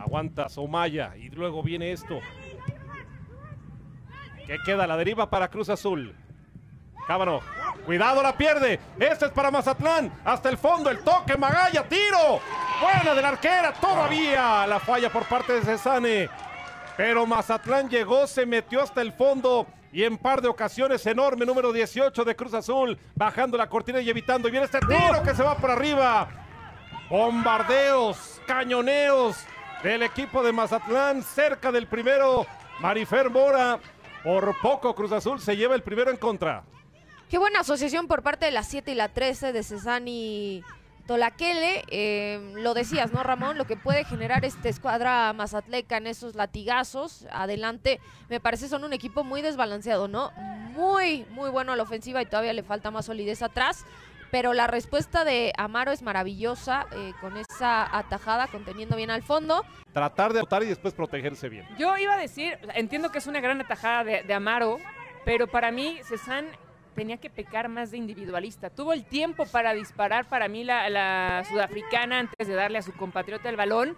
Aguanta Somaya y luego viene esto. Que queda la deriva para Cruz Azul. Cábano. Cuidado, la pierde. Este es para Mazatlán. Hasta el fondo, el toque, Magalla, tiro. Buena de la arquera, todavía la falla por parte de Cesane. Pero Mazatlán llegó, se metió hasta el fondo y en par de ocasiones enorme, número 18 de Cruz Azul, bajando la cortina y evitando. Y viene este tiro que se va por arriba. Bombardeos, cañoneos del equipo de Mazatlán cerca del primero. Marifer Mora, por poco Cruz Azul se lleva el primero en contra. Qué buena asociación por parte de la 7 y la 13 de Cesani Tolaquele. Eh, lo decías, ¿no, Ramón? Lo que puede generar esta escuadra mazatleca en esos latigazos. Adelante, me parece son un equipo muy desbalanceado, ¿no? Muy, muy bueno a la ofensiva y todavía le falta más solidez atrás. Pero la respuesta de Amaro es maravillosa, eh, con esa atajada, conteniendo bien al fondo. Tratar de anotar y después protegerse bien. Yo iba a decir, entiendo que es una gran atajada de, de Amaro, pero para mí Cezanne tenía que pecar más de individualista. Tuvo el tiempo para disparar para mí la, la sudafricana antes de darle a su compatriota el balón.